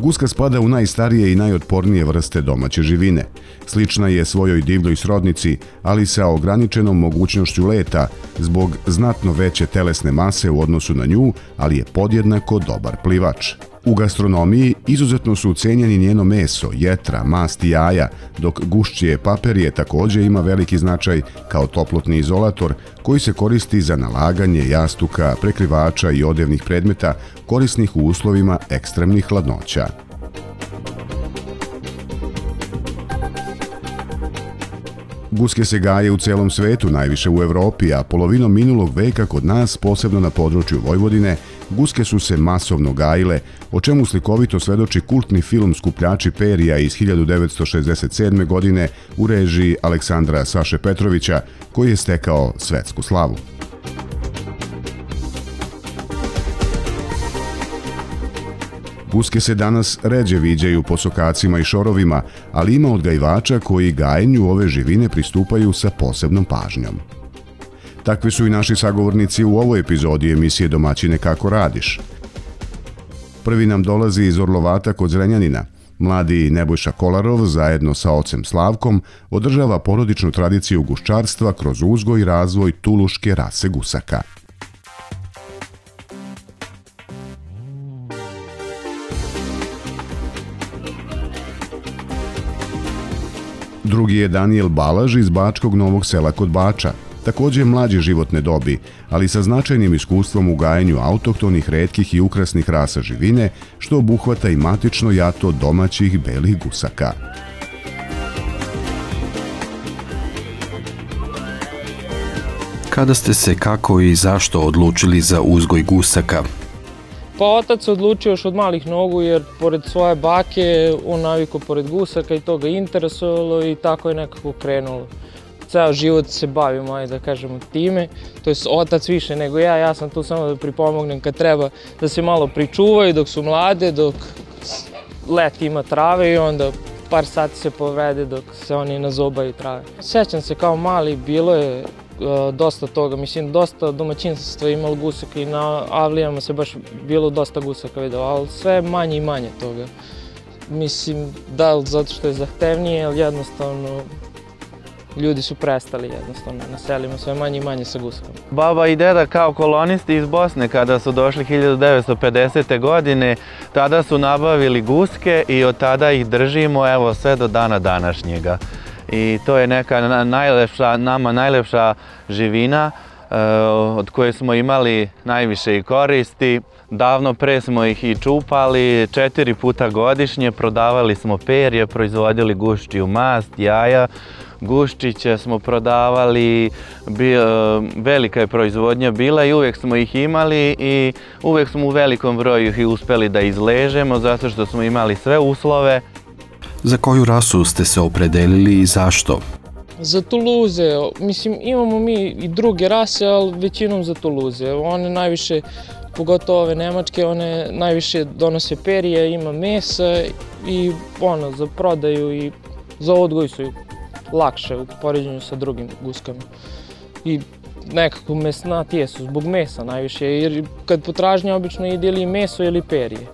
Guska spada u najstarije i najotpornije vrste domaće živine. Slična je svojoj divljoj srodnici, ali sa ograničenom mogućnošću leta, zbog znatno veće telesne mase u odnosu na nju, ali je podjednako dobar plivač. U gastronomiji izuzetno su cenjeni njeno meso, jetra, mast i jaja, dok gušćije paperije takođe ima veliki značaj kao toplotni izolator koji se koristi za nalaganje jastuka, prekrivača i odevnih predmeta korisnih u uslovima ekstremnih hladnoća. Guske se gaje u celom svetu, najviše u Evropi, a polovinom minulog veka kod nas, posebno na području Vojvodine, guske su se masovno gajile, o čemu slikovito svedoči kultni film Skupljači perija iz 1967. godine u režiji Aleksandra Saše Petrovića, koji je stekao svetsku slavu. Guske se danas ređe viđaju po sokacima i šorovima, ali ima odgajivača koji gajenju ove živine pristupaju sa posebnom pažnjom. Takvi su i naši sagovornici u ovoj epizodi emisije Domaćine kako radiš. Prvi nam dolazi iz Orlovata kod Zrenjanina. Mladi Nebojša Kolarov zajedno sa ocem Slavkom održava porodičnu tradiciju guščarstva kroz uzgoj i razvoj tuluške rase gusaka. Drugi je Daniel Balaž iz Bačkog Novog sela kod Bača, takođe mlađe životne dobi, ali sa značajnim iskustvom u gajenju autohtonih, redkih i ukrasnih rasa živine, što obuhvata i matično jato domaćih belih gusaka. Kada ste se kako i zašto odlučili za uzgoj gusaka? Pa otac se odlučio još od malih nogu jer pored svoje bake on naviko pored gusaka i to ga interesovalo i tako je nekako krenulo. Ceo život se bavimo, ajde da kažemo, time. To je otac više nego ja, ja sam tu samo da pripomognem kad treba da se malo pričuvaju dok su mlade, dok let ima trave i onda par sati se povede dok se oni nazobaju trave. Sećam se kao mali, bilo je uh, dosta toga, mislim dosta domaćinstva imalo gusaka i na avlijama se baš bilo dosta gusaka video, ali sve manje i manje toga. Mislim, da li zato što je zahtevnije, ali jednostavno ljudi su prestali jednostavno na selima sve manje i manje sa guskama. Baba i deda kao kolonisti iz Bosne kada su došli 1950. godine, tada su nabavili guske i od tada ih držimo evo sve do dana današnjega. I to je neka najlepša, nama najlepša živina od koje smo imali najviše i koristi. Davno pre smo ih i čupali, četiri puta godišnje, prodavali smo perje, proizvodili gušćiju mast, jaja, guščiće smo prodavali, bi, e, velika je proizvodnja bila i uvek smo ih imali i uvek smo u velikom broju ih uspeli da izležemo zato što smo imali sve uslove. Za koju rasu ste se opredelili i zašto? Za Tuluze, mislim imamo mi i druge rase, ali većinom za Tuluze. One najviše, pogotovo ove nemačke, one najviše donose perije, ima mesa i ono, za prodaju i za odgoj su lakše u poređenju sa drugim guskama. I nekako mesnatije su zbog mesa najviše, jer kad potražnja obično ide ili meso ili perije.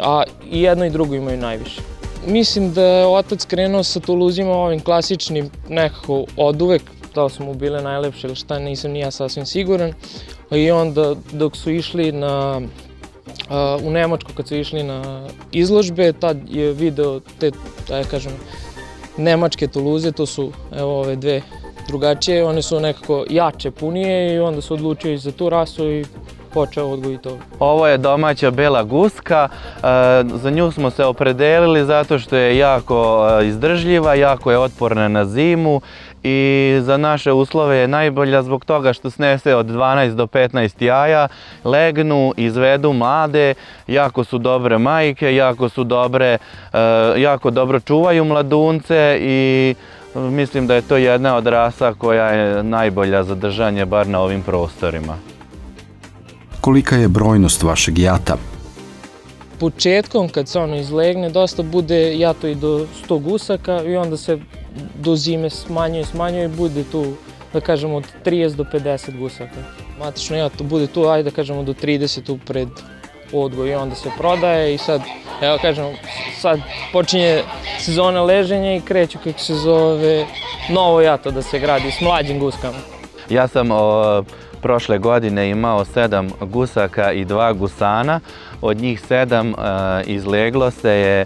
A i jedno i drugo imaju najviše. Mislim da je otac krenuo sa tuluzima ovim klasičnim nekako od uvek, da su mu bile najlepše ili šta, nisam ni ja sasvim siguran. I onda dok su išli na u Nemačku kad su išli na izložbe, tad je video te, da ja kažem, nemačke tuluze, to su evo ove dve drugačije, one su nekako jače, punije i onda su odlučio i za tu rasu i počeo odgojiti to. Ovo je domaća bela guska, e, za nju smo se opredelili zato što je jako e, izdržljiva, jako je otporna na zimu i za naše uslove je najbolja zbog toga što snese od 12 do 15 jaja, legnu, izvedu mlade, jako su dobre majke, jako su dobre, e, jako dobro čuvaju mladunce i mislim da je to jedna od rasa koja je najbolja za držanje bar na ovim prostorima. Kolika je brojnost vašeg jata? Početkom kad se ono izlegne dosta bude jato i do 100 gusaka i onda se do zime smanjuje, smanjuje i bude tu, da kažemo, od 30 do 50 gusaka. Matično ja to bude tu, ajde da kažemo, do 30 tu pred odgoj i onda se prodaje i sad, evo kažem, sad počinje sezona leženja i kreću kako se zove novo jato da se gradi s mlađim guskama. Ja sam o, prošle godine imao sedam gusaka i dva gusana. Od njih sedam e, izleglo se je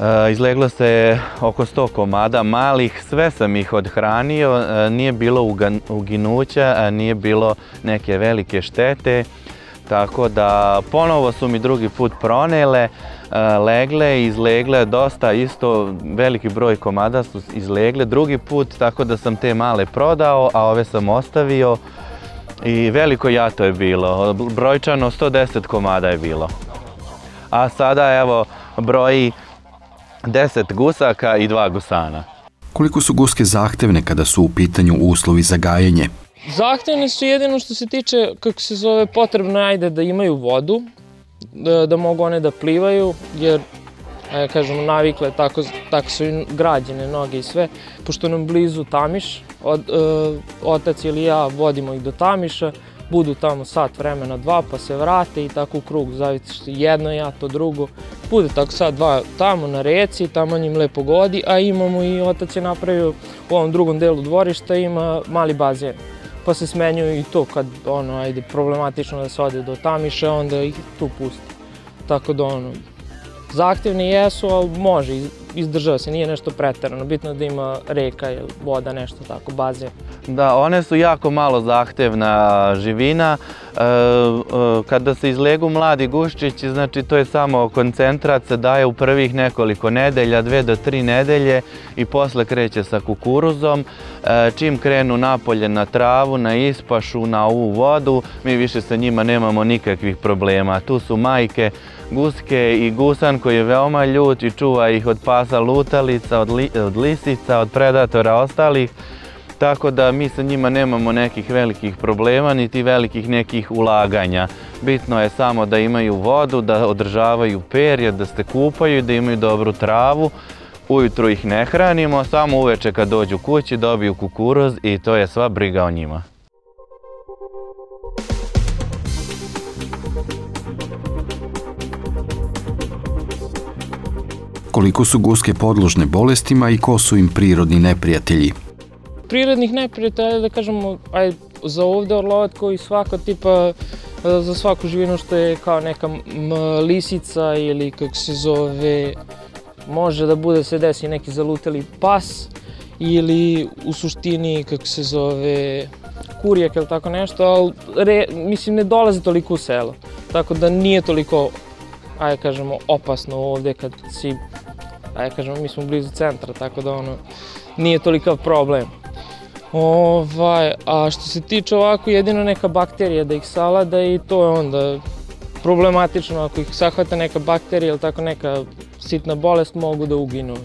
E, izleglo se je oko 100 komada malih, sve sam ih odhranio, e, nije bilo uginuća, nije bilo neke velike štete, tako da ponovo su mi drugi put pronele, legle izlegle dosta isto, veliki broj komada su izlegle. Drugi put, tako da sam te male prodao, a ove sam ostavio i veliko jato je bilo, brojčano 110 komada je bilo. A sada evo broji 10 gusaka i dva gusana. Koliko su guske zahtevne kada su u pitanju uslovi za gajenje? Zahtevne su jedino što se tiče, kako se zove, potrebno ajde da imaju vodu, da, da mogu one da plivaju, jer ajde kažemo, navikle, tako, tako su i građene noge i sve. Pošto nam blizu Tamiš, od, e, otac ili ja vodimo ih do Tamiša, budu tamo sat vremena, dva, pa se vrate i tako u krug, zavisi jedno ja, to drugo. Bude tako sad dva tamo na reci, tamo njim lepo godi, a imamo i otac je napravio u ovom drugom delu dvorišta, ima mali bazen. Pa se smenjuju i to kad, ono, ajde, problematično da se ode do Tamiša, onda ih tu pusti. Tako da, ono, zahtevni jesu, ali može, izdržava se, nije nešto preterano. Bitno da ima reka ili voda, nešto tako, baze. Da, one su jako malo zahtevna živina. E, e, kada se izlegu mladi guščići, znači to je samo koncentrat se daje u prvih nekoliko nedelja, dve do tri nedelje i posle kreće sa kukuruzom. E, čim krenu napolje na travu, na ispašu, na ovu vodu, mi više sa njima nemamo nikakvih problema. Tu su majke, guske i gusan koji je veoma ljut i čuva ih od pasa lutalica, od, li, od lisica, od predatora ostalih. Tako da mi sa njima nemamo nekih velikih problema, niti velikih nekih ulaganja. Bitno je samo da imaju vodu, da održavaju perje, da se kupaju, da imaju dobru travu. Ujutru ih ne hranimo, samo uveče kad dođu kući dobiju kukuruz i to je sva briga o njima. Koliko su guske podložne bolestima i ko su im prirodni neprijatelji. Prirodnih neprijatelja, da kažemo, aj, za ovde orlovat koji svaka tipa, e, za svaku živinu što je kao neka lisica ili kako se zove, može da bude se desi neki zaluteli pas ili u suštini kako se zove kurijak ili tako nešto, ali re, mislim ne dolaze toliko u selo, tako da nije toliko ajde kažemo, opasno ovde kad si ajde kažemo, mi smo blizu centra, tako da ono, nije tolikav problem. Ovaj, a što se tiče ovako, jedino neka bakterija da ih salada i to je onda problematično, ako ih sahvata neka bakterija ili tako neka sitna bolest, mogu da uginu.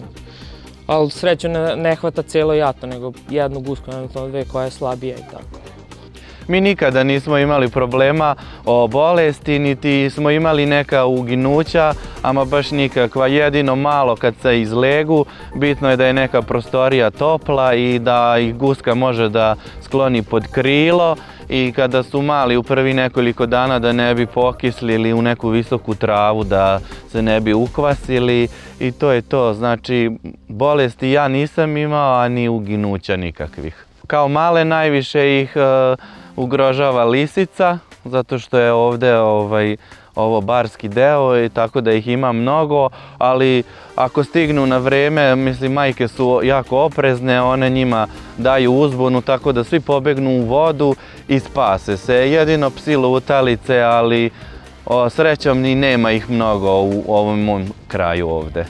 Ali srećo ne, ne hvata celo jato, nego jednu gusku, eventualno dve koja je slabija i tako. Mi nikada nismo imali problema o bolesti, niti smo imali neka uginuća, ama baš nikakva. Jedino malo kad se izlegu, bitno je da je neka prostorija topla i da ih guska može da skloni pod krilo i kada su mali u prvi nekoliko dana da ne bi pokislili u neku visoku travu, da se ne bi ukvasili i to je to. Znači, bolesti ja nisam imao, a ni uginuća nikakvih. Kao male najviše ih uh, ugrožava lisica, zato što je ovde ovaj, ovo barski deo i tako da ih ima mnogo, ali ako stignu na vreme, mislim majke su jako oprezne, one njima daju uzbunu tako da svi pobegnu u vodu i spase se. Jedino psi lutalice, ali o, srećom ni nema ih mnogo u ovom mom kraju ovde.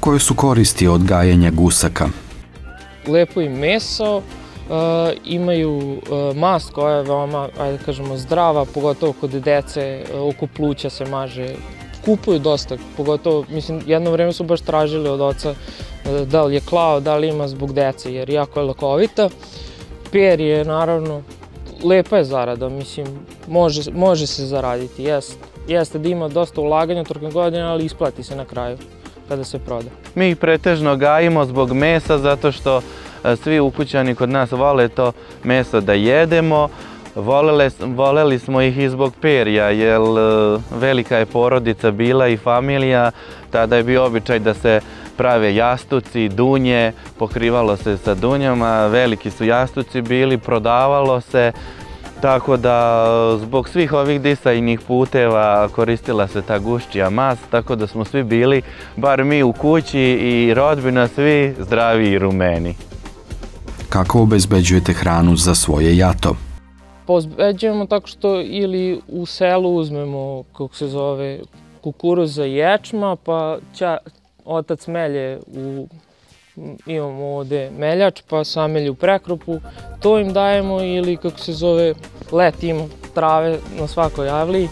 Koje su koristi od gajenja gusaka? Lepo i meso, imaju uh, mast koja je veoma, ajde da kažemo, zdrava, pogotovo kod dece, uh, oko pluća se maže. Kupuju dosta, pogotovo, mislim, jedno vreme su baš tražili od oca da li je klao, da li ima zbog dece, jer jako je lakovita. Per je, naravno, lepa je zarada, mislim, može, može se zaraditi, jest. Jeste da ima dosta ulaganja tokom godina, ali isplati se na kraju kada se proda. Mi ih pretežno gajimo zbog mesa zato što svi ukućani kod nas vole to meso da jedemo. Voleli smo ih i zbog perja, jer e, velika je porodica bila i familija. Tada je bio običaj da se prave jastuci, dunje, pokrivalo se sa dunjama, veliki su jastuci bili, prodavalo se. Tako da zbog svih ovih disajnih puteva koristila se ta gušćija mas, tako da smo svi bili, bar mi u kući i rodbina, svi zdravi i rumeni. Kako obezbeđujete hranu za svoje jato? Pozbeđujemo tako što ili u selu uzmemo, kako se zove, kukuruza i ječma, pa ća, otac melje u imamo ovde meljač, pa samelje u prekropu, to im dajemo ili kako se zove, let ima trave na svakoj javliji,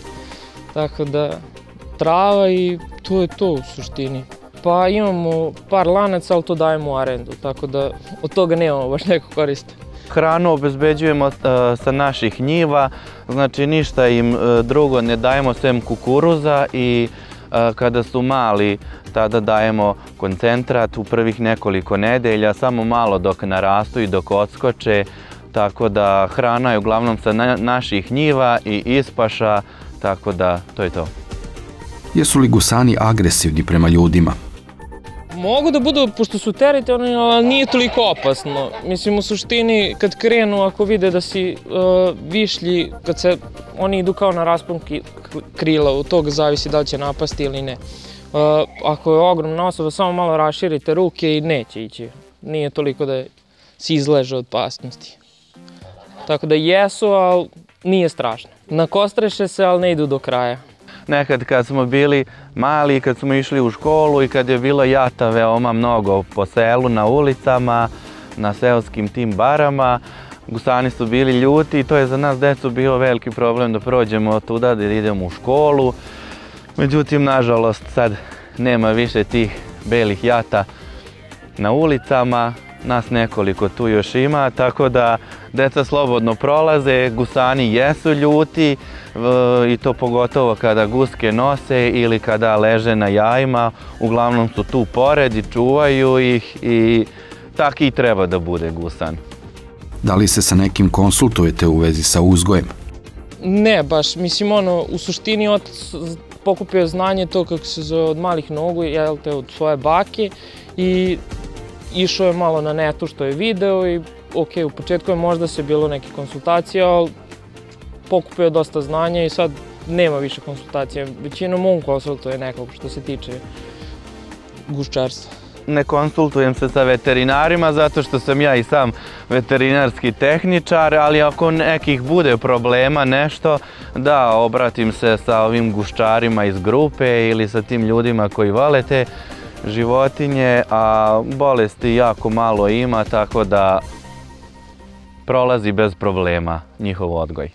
tako da trava i to je to u suštini. Pa imamo par lanaca, ali to dajemo u arendu, tako da od toga nemamo baš neko koriste. Hranu obezbeđujemo uh, sa naših njiva, znači ništa im uh, drugo ne dajemo sem kukuruza i uh, kada su mali tada dajemo koncentrat u prvih nekoliko nedelja, samo malo dok narastu i dok odskoče, tako da hrana je uglavnom sa na naših njiva i ispaša, tako da to je to. Jesu li gusani agresivni prema ljudima? Mogu da budu, pošto su teritorijalni, ali nije toliko opasno. Mislim, u suštini, kad krenu, ako vide da si uh, višlji, kad se, oni idu kao na raspon krila, od toga zavisi da li će napasti ili ne. Uh, ako je ogromna osoba, samo malo raširite ruke i neće ići. Nije toliko da si izleže od pasnosti. Tako da jesu, ali nije strašno. Nakostreše se, ali ne idu do kraja nekad kad smo bili mali, kad smo išli u školu i kad je bilo jata veoma mnogo po selu, na ulicama, na seoskim tim barama, gusani su bili ljuti i to je za nas decu bio veliki problem da prođemo od tuda da idemo u školu. Međutim, nažalost, sad nema više tih belih jata na ulicama, nas nekoliko tu još ima, tako da deca slobodno prolaze, gusani jesu ljuti i to pogotovo kada guske nose ili kada leže na jajima, uglavnom su tu pored i čuvaju ih i tak i treba da bude gusan. Da li se sa nekim konsultujete u vezi sa uzgojem? Ne, baš, mislim ono, u suštini otac pokupio znanje to kako se zove od malih nogu, jel te, od svoje bake i išao je malo na netu što je video i ok, u početku je možda se bilo neke konsultacije, ali pokupio dosta znanja i sad nema više konsultacija. Većinom on konsultuje nekog što se tiče guščarstva. Ne konsultujem se sa veterinarima zato što sam ja i sam veterinarski tehničar, ali ako nekih bude problema, nešto, da obratim se sa ovim guščarima iz grupe ili sa tim ljudima koji vole te životinje, a bolesti jako malo ima, tako da prolazi bez problema njihov odgoj.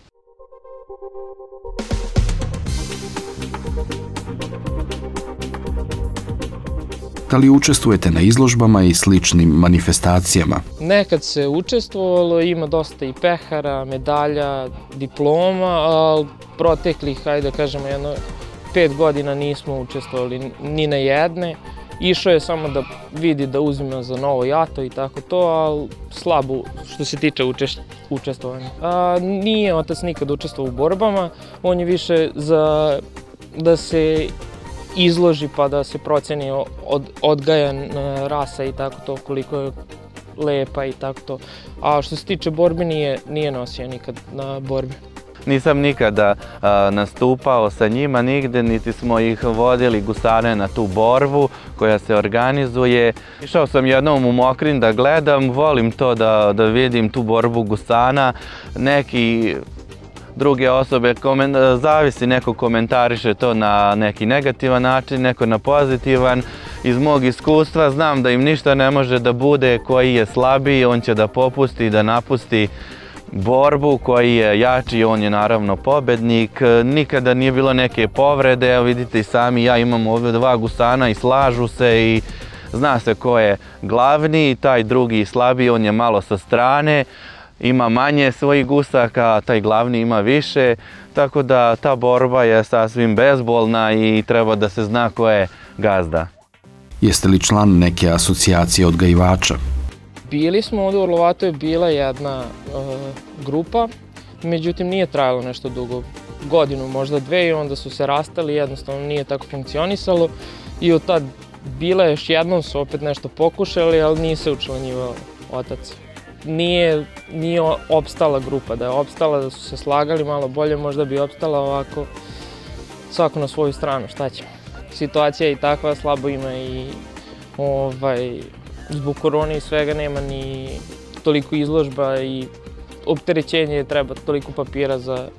Da li učestvujete na izložbama i sličnim manifestacijama? Nekad se učestvovalo, ima dosta i pehara, medalja, diploma, ali proteklih, hajde da kažemo, jedno pet godina nismo učestvovali ni na jedne. Išao je samo da vidi da uzima za novo jato i tako to, ali slabo što se tiče učeš, učestvovanja. A, nije otac nikad učestvovao u borbama, on je više za da se izloži pa da se proceni od, odgajan e, rasa i tako to, koliko je lepa i tako to. A što se tiče borbe nije, nije nosio nikad na borbe. Nisam nikada nastupao sa njima nigde, niti smo ih vodili gusane na tu borbu koja se organizuje. Išao sam jednom u Mokrin da gledam, volim to da, da vidim tu borbu gusana. Neki druge osobe, komen, zavisi, neko komentariše to na neki negativan način, neko na pozitivan. Iz mog iskustva znam da im ništa ne može da bude koji je slabiji, on će da popusti, da napusti borbu koji je jači, on je naravno pobednik, nikada nije bilo neke povrede, evo vidite i sami, ja imam ovdje dva gusana i slažu se i zna se ko je glavni, taj drugi slabiji, on je malo sa strane, ima manje svojih gusaka, taj glavni ima više, tako da ta borba je sasvim bezbolna i treba da se zna ko je gazda. Jeste li član neke asocijacije odgajivača? Bili smo ovde u Orlovatu je bila jedna uh, grupa, međutim nije trajalo nešto dugo, godinu, možda dve i onda su se rastali, jednostavno nije tako funkcionisalo i od tad bila još jednom su opet nešto pokušali, ali nije se učlanjivao otac. Nije, nije opstala grupa, da je opstala, da su se slagali malo bolje, možda bi opstala ovako svako na svoju stranu, šta će. Situacija je i takva, slabo ima i ovaj, zbog korone i svega nema ni toliko izložba i opterećenje treba toliko papira za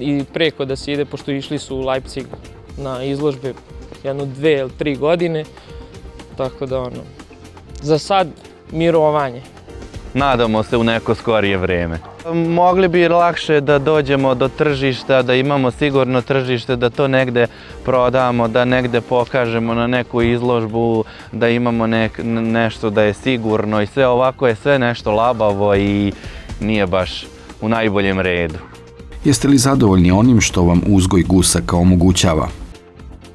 i preko da se ide, pošto išli su u Leipzig na izložbe jedno dve ili tri godine, tako da ono, za sad mirovanje. Nadamo se u neko skorije vreme. Mogli bi lakše da dođemo do tržišta, da imamo sigurno tržište, da to negde prodamo, da negde pokažemo na neku izložbu, da imamo nek, nešto da je sigurno i sve ovako je sve nešto labavo i nije baš u najboljem redu. Jeste li zadovoljni onim što vam uzgoj gusaka omogućava?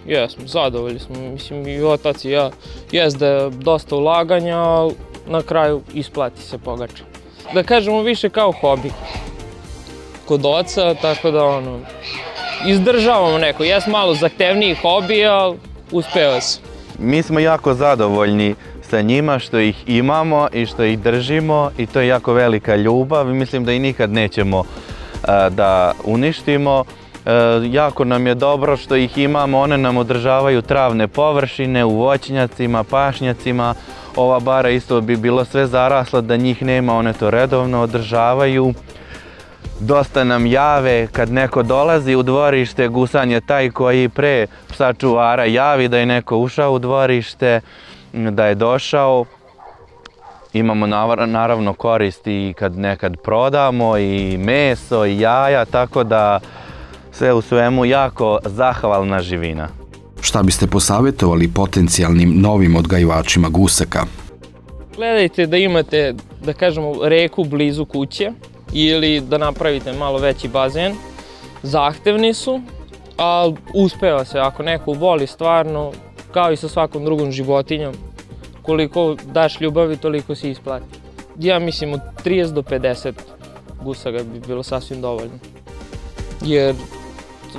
Jesmo, zadovoljni smo. Mislim, i otac i ja. Jes da je dosta ulaganja, na kraju isplati se pogača. Da kažemo više kao hobi. Kod oca, tako da ono, izdržavamo neko. Jes malo zahtevniji hobi, ali uspeva se. Mi smo jako zadovoljni sa njima što ih imamo i što ih držimo i to je jako velika ljubav i mislim da i nikad nećemo da uništimo. Jako nam je dobro što ih imamo, one nam održavaju travne površine u voćnjacima, pašnjacima. Ova bara isto bi bilo sve zarasla da njih nema, one to redovno održavaju. Dosta nam jave kad neko dolazi u dvorište, gusan je taj koji pre psa čuvara javi da je neko ušao u dvorište, da je došao. Imamo naravno koristi i kad nekad prodamo i meso i jaja, tako da sve u svemu jako zahvalna živina. Šta biste posavjetovali potencijalnim novim odgajivačima gusaka? Gledajte da imate, da kažemo, reku blizu kuće ili da napravite malo veći bazen. Zahtevni su, ali uspeva se. Ako neko voli stvarno, kao i sa svakom drugom životinjom, koliko daš ljubavi, toliko si isplati. Ja mislim od 30 do 50 gusaka bi bilo sasvim dovoljno. Jer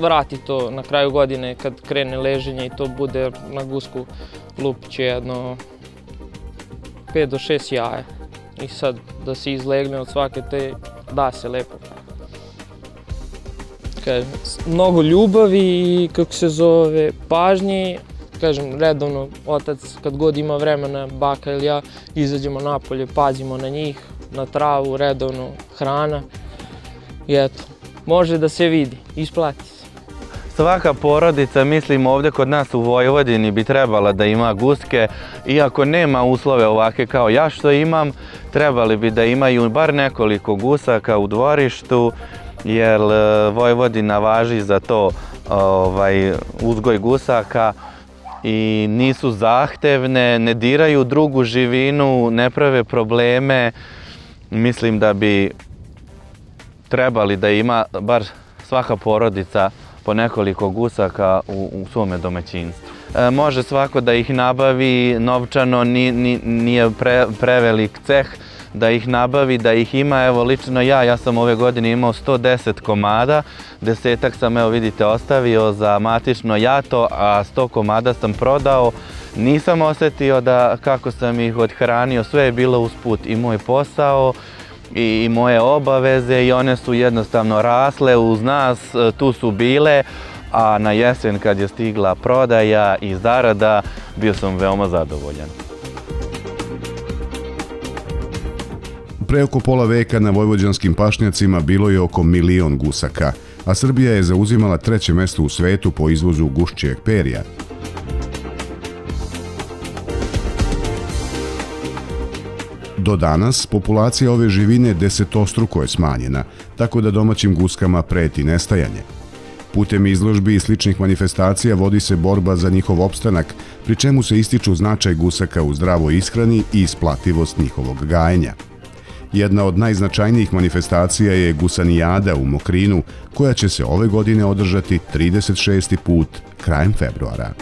vrati to na kraju godine kad krene leženje i to bude na gusku lupiće jedno 5 do 6 jaja. I sad da se izlegne od svake te, da se lepo. Kažem, mnogo ljubavi i kako se zove, pažnje, kažem, redovno otac kad god ima vremena, baka ili ja, izađemo napolje, pazimo na njih, na travu, redovno, hrana. I eto, može da se vidi, isplati se. Svaka porodica, mislim ovdje kod nas u Vojvodini bi trebala da ima guske, iako nema uslove ovake kao ja što imam, trebali bi da imaju bar nekoliko gusaka u dvorištu, jer e, Vojvodina važi za to ovaj, uzgoj gusaka i nisu zahtevne, ne diraju drugu živinu, ne prave probleme. Mislim da bi trebali da ima bar svaka porodica po nekoliko gusaka u, u svome domaćinstvu. E, može svako da ih nabavi novčano, ni, ni, nije pre, prevelik ceh, da ih nabavi, da ih ima. Evo lično ja, ja sam ove godine imao 110 komada, desetak sam evo vidite ostavio za matično jato, a 100 komada sam prodao. Nisam osetio da kako sam ih odhranio, sve je bilo usput i moj posao i, moje obaveze i one su jednostavno rasle uz nas, tu su bile, a na jesen kad je stigla prodaja i zarada bio sam veoma zadovoljan. Pre oko pola veka na vojvođanskim pašnjacima bilo je oko milion gusaka, a Srbija je zauzimala treće mesto u svetu po izvozu gušćijeg perija. Do danas populacija ove živine desetostruko je smanjena, tako da domaćim guskama preti nestajanje. Putem izložbi i sličnih manifestacija vodi se borba za njihov opstanak, pri čemu se ističu značaj gusaka u zdravoj ishrani i isplativost njihovog gajenja. Jedna od najznačajnijih manifestacija je Gusanijada u Mokrinu, koja će se ove godine održati 36. put krajem februara.